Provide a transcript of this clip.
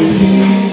Música